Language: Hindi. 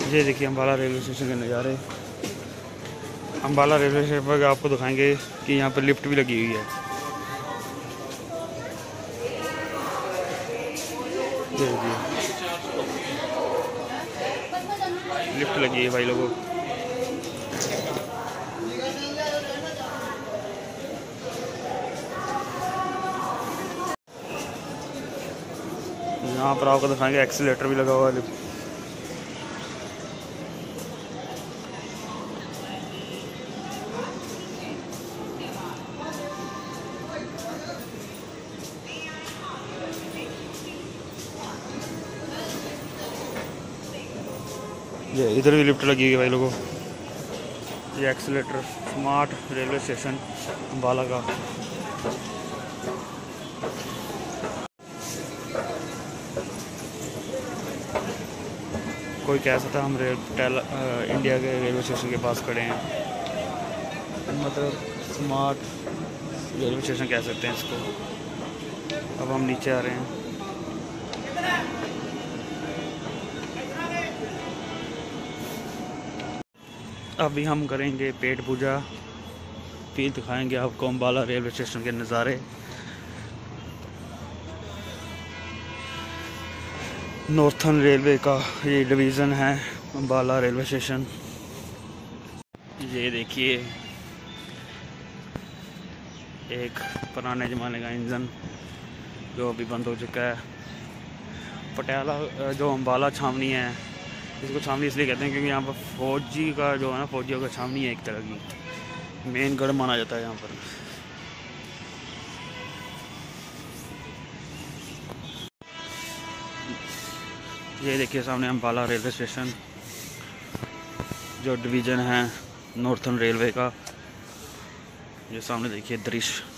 ये देखिए अम्बाला रेलवे स्टेशन के नज़ारे। अम्बाला रेलवे स्टेशन पर आपको दिखाएँगे कि यहाँ पर लिफ्ट भी लगी हुई है। ये देखिए। लिफ्ट लगी है भाई लोगों यहाँ पर आपको दिखाएँगे एक्सीटर भी लगा हुआ है लिफ्ट। ये इधर भी लिफ्ट लगी हुई है भाई लोगों। ये एक्सीटर स्मार्ट रेलवे स्टेशन अम्बाला का। कोई कह सकता हम रेल, टेल इंडिया के रेलवे स्टेशन के पास खड़े हैं। मतलब स्मार्ट रेलवे स्टेशन कह सकते हैं इसको। अब हम नीचे आ रहे हैं। अभी हम करेंगे पेट पूजा, फिर दिखाएँगे आपको अम्बाला रेलवे स्टेशन के नज़ारे। नॉर्थन रेलवे का ये डिवीज़न है अम्बाला रेलवे स्टेशन। ये देखिए, एक पुराने ज़माने का इंजन जो अभी बंद हो चुका है। पटियाला, जो अम्बाला छावनी है इसको छावनी इसलिए कहते हैं क्योंकि यहाँ पर फौजी का जो है ना, फौजियों का छावनी है एक तरह की। मेन गढ़ माना जाता है यहाँ पर। ये देखिए सामने अम्बाला रेलवे स्टेशन, जो डिवीज़न है नॉर्थन रेलवे का। ये सामने देखिए दृश्य।